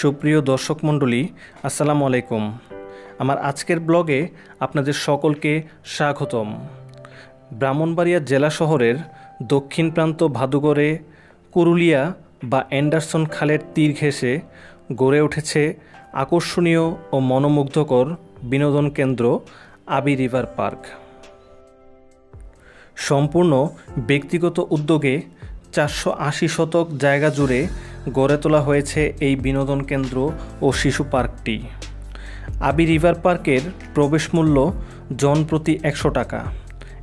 সুপ্রিয় দর্শক মণ্ডলী, আসসালামু আলাইকুম। আমার আজকের ব্লগে আপনাদের সকলকে স্বাগতম। ব্রাহ্মণবাড়িয়া জেলা শহরের দক্ষিণ প্রান্ত ভাদুগড়ে কুরুলিয়া বা অ্যান্ডারসন খালের তীর ঘেঁষে গড়ে উঠেছে আকর্ষণীয় ও মনোমুগ্ধকর বিনোদন কেন্দ্র আবি রিভার পার্ক। সম্পূর্ণ ব্যক্তিগত উদ্যোগে চারশো আশি শতক জায়গা জুড়ে গড়ে তোলা হয়েছে এই বিনোদন কেন্দ্র ও শিশু পার্কটি। আবি রিভার পার্কের প্রবেশ মূল্য জন প্রতি একশো টাকা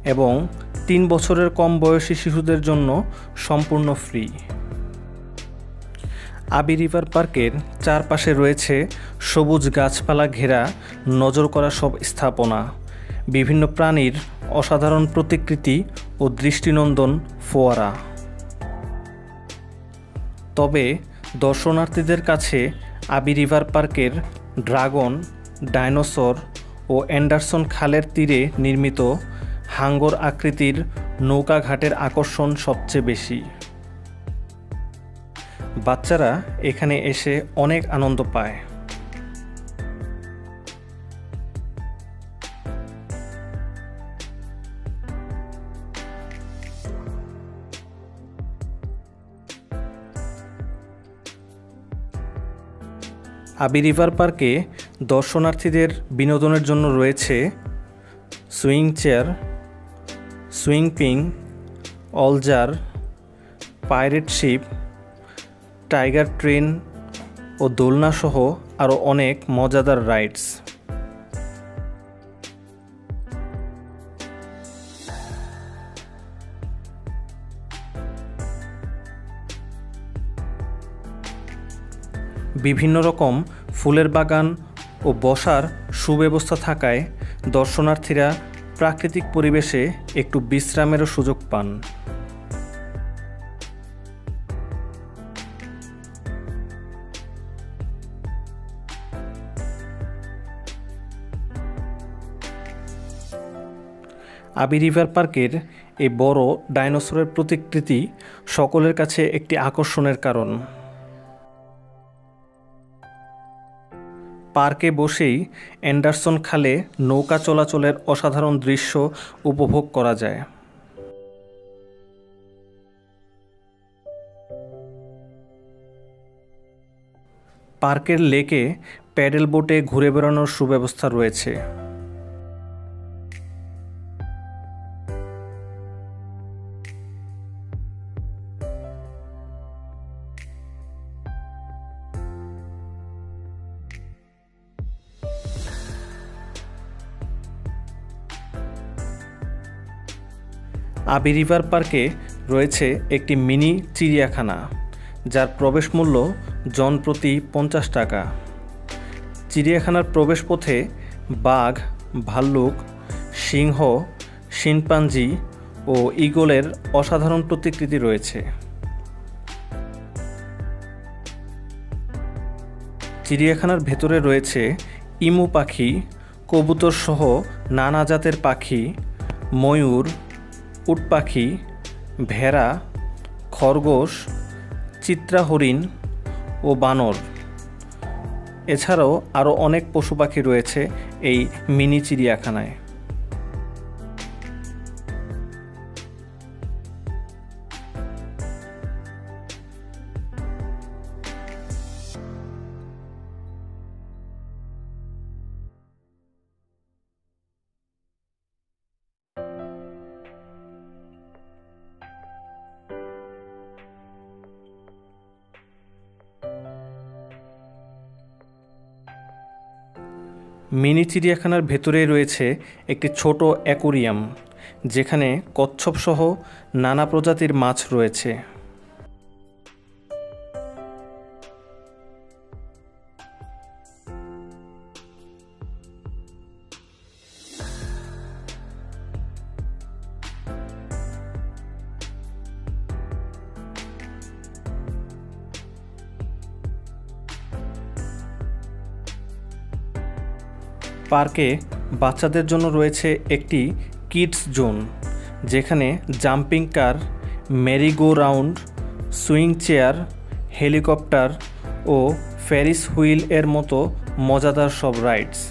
এবং তিন বছরের কম বয়সী শিশুদের জন্য সম্পূর্ণ ফ্রি। আবি রিভার পার্কের চারপাশে রয়েছে সবুজ গাছপালা ঘেরা, নজর করা সব স্থাপনা, বিভিন্ন প্রাণীর অসাধারণ প্রতিকৃতি ও দৃষ্টিনন্দন ফোয়ারা। তবে দর্শনার্থীদের কাছে আবি রিভার পার্কের ড্রাগন, ডাইনোসর ও অ্যান্ডারসন খালের তীরে নির্মিত হাঙ্গর আকৃতির নৌকাঘাটের আকর্ষণ সবচেয়ে বেশি। বাচ্চারা এখানে এসে অনেক আনন্দ পায়। আবি রিভার পার্কে দর্শনার্থীদের বিনোদনের জন্য রয়েছে সুইং চেয়ার, সুইং পিং, অলজার, পাইরেট শিপ, টাইগার ট্রেন ও দোলনাসহ আরও অনেক মজাদার রাইডস। বিভিন্ন রকম ফুলের বাগান ও বসার সুব্যবস্থা থাকায় দর্শনার্থীরা প্রাকৃতিক পরিবেশে একটু বিশ্রামেরও সুযোগ পান। আবি রিভার পার্কের এই বড় ডাইনোসরের প্রতিকৃতি সকলের কাছে একটি আকর্ষণের কারণ। পার্কে বসেই অ্যান্ডারসন খালে নৌকা চলাচলের অসাধারণ দৃশ্য উপভোগ করা যায়। পার্কের লেকে প্যাডেল বোটে ঘুরে বেড়ানোর সুব্যবস্থা রয়েছে। আবি রিভার পার্কে রয়েছে একটি মিনি চিড়িয়াখানা, যার প্রবেশ মূল্য জন প্রতি পঞ্চাশ টাকা। চিড়িয়াখানার প্রবেশ পথে বাঘ, ভাল্লুক, সিংহ শিনপাঞ্জি ও ইগলের অসাধারণ প্রতিকৃতি রয়েছে। চিড়িয়াখানার ভেতরে রয়েছে ইমু পাখি, কবুতর সহ নানা জাতের পাখি, ময়ূর উট পাখি ভেড়া, খরগোশ চিত্রা হরিণ ও বানর। এছাড়াও আরও অনেক পশু পাখি রয়েছে এই মিনি চিড়িয়াখানায়। মিনি চিড়িয়াখানার ভেতরেই রয়েছে একটি ছোট অ্যাকোরিয়াম যেখানে কচ্ছপসহ নানা প্রজাতির মাছ রয়েছে। পার্কে বাচ্চাদের জন্য রয়েছে একটি কিডস জোন, যেখানে jumping car merry go round swing chair, helicopter ও ফেরিস হুইল এর মতো মজাদার সব রাইডস।